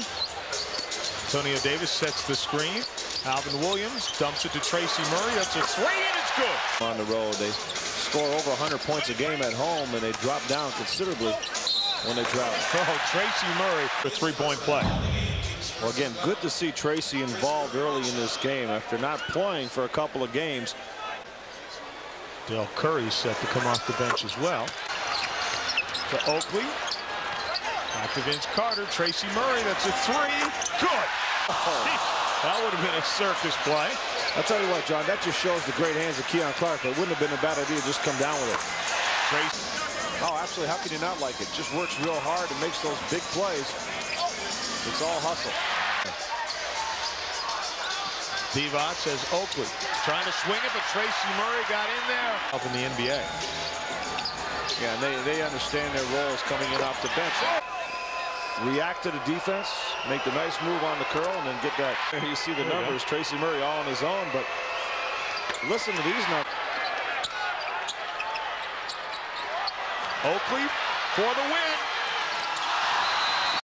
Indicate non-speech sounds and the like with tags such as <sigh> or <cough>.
Antonio Davis sets the screen. Alvin Williams dumps it to Tracy Murray. That's a three, and it's good. On the road, they score over 100 points a game at home, and they drop down considerably when they travel. <laughs> Oh, Tracy Murray for three-point play. Well, again, good to see Tracy involved early in this game after not playing for a couple of games. Dell Curry set to come off the bench as well. To Oakley. Back to Vince Carter. Tracy Murray. That's a three. Good. <laughs> that would have been a circus play. I'll tell you what, John, that just shows the great hands of Keon Clark. It wouldn't have been a bad idea to just come down with it. Tracy. Oh, absolutely. How can you not like it? Just works real hard and makes those big plays. It's all hustle. Divac says Oakley trying to swing it, but Tracy Murray got in there. Up in the NBA. Yeah, and they, they understand their roles coming in off the bench. React to the defense, make the nice move on the curl, and then get that. You see the numbers. Tracy Murray all on his own, but listen to these numbers. Oakley for the win.